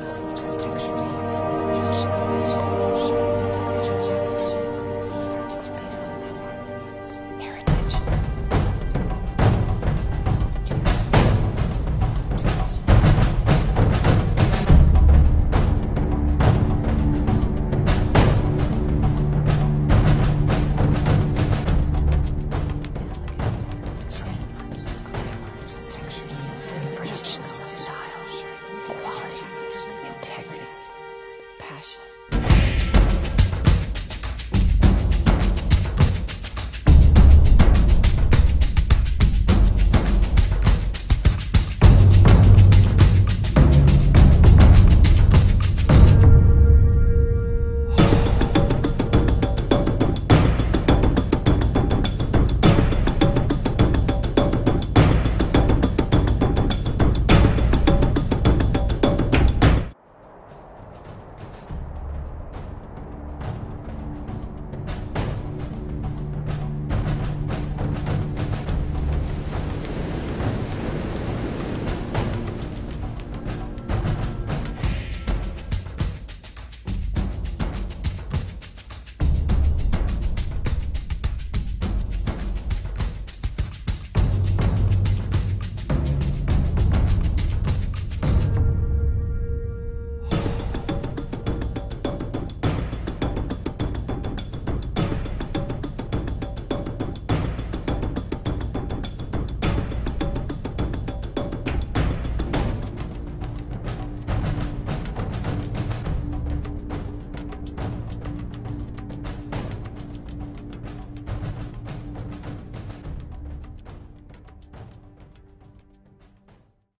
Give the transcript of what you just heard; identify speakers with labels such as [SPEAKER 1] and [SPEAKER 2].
[SPEAKER 1] Textures. passion.